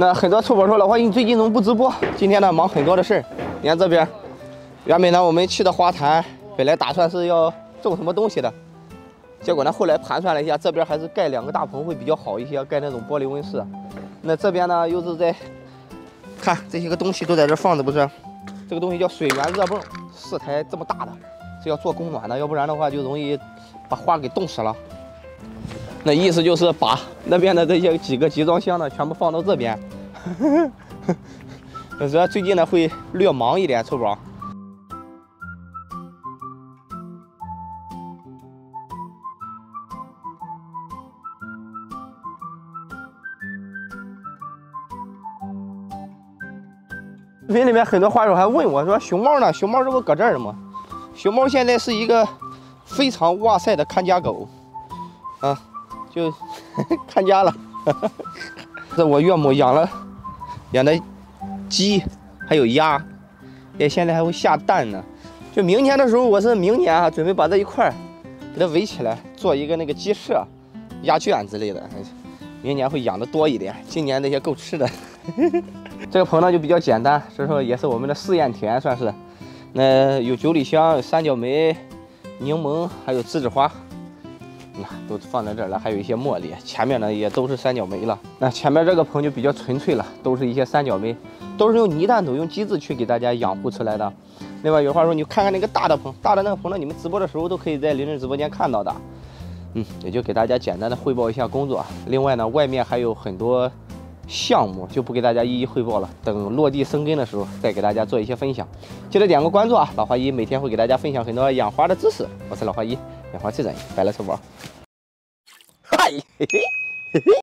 那很多臭宝说老花你最近怎么不直播？今天呢忙很多的事儿。你看这边，原本呢我们砌的花坛，本来打算是要种什么东西的，结果呢后来盘算了一下，这边还是盖两个大棚会比较好一些，盖那种玻璃温室。那这边呢又是在看这些个东西都在这放着，不是？这个东西叫水源热泵，四台这么大的，是要做供暖的，要不然的话就容易把花给冻死了。那意思就是把那边的这些几个集装箱呢，全部放到这边。主要最近呢会略忙一点，臭宝。视频里面很多花友还问我说：“熊猫呢？熊猫这不搁这儿了吗？”熊猫现在是一个非常哇塞的看家狗，啊。就 看家了，这我岳母养了养的鸡，还有鸭，也现在还会下蛋呢。就明年的时候，我是明年啊，准备把这一块给它围起来，做一个那个鸡舍、鸭圈之类的。明年会养的多一点，今年那些够吃的。这个棚呢就比较简单，所以说也是我们的试验田，算是。那有九里香、三角梅、柠檬，还有栀子花。都放在这儿了，还有一些茉莉，前面呢也都是三角梅了。那前面这个棚就比较纯粹了，都是一些三角梅，都是用泥氮土、用机子去给大家养护出来的。另外有话说，你看看那个大的棚，大的那个棚呢，你们直播的时候都可以在林林直播间看到的。嗯，也就给大家简单的汇报一下工作。另外呢，外面还有很多项目，就不给大家一一汇报了，等落地生根的时候再给大家做一些分享。记得点个关注啊，老花一每天会给大家分享很多养花的知识。我是老花一，养花最专业，拜了，臭宝。嗨嘿嘿嘿嘿。